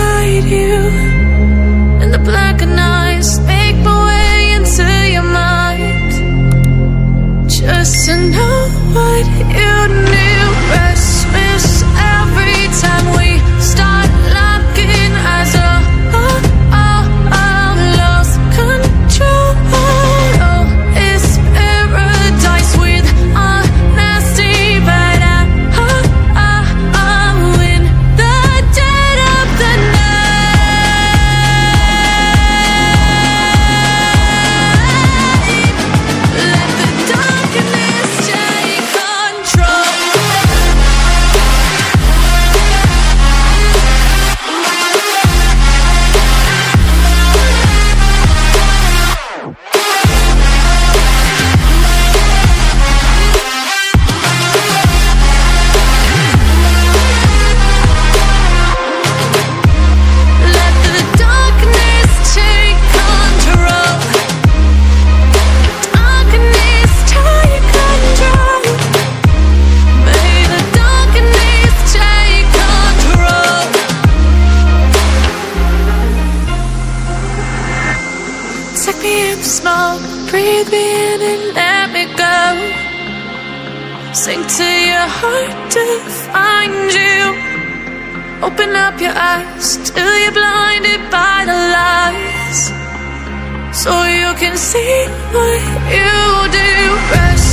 beside you in the black of night. Strong. Breathe me in and let me go. Sink to your heart to find you. Open up your eyes till you're blinded by the lies. So you can see what you do.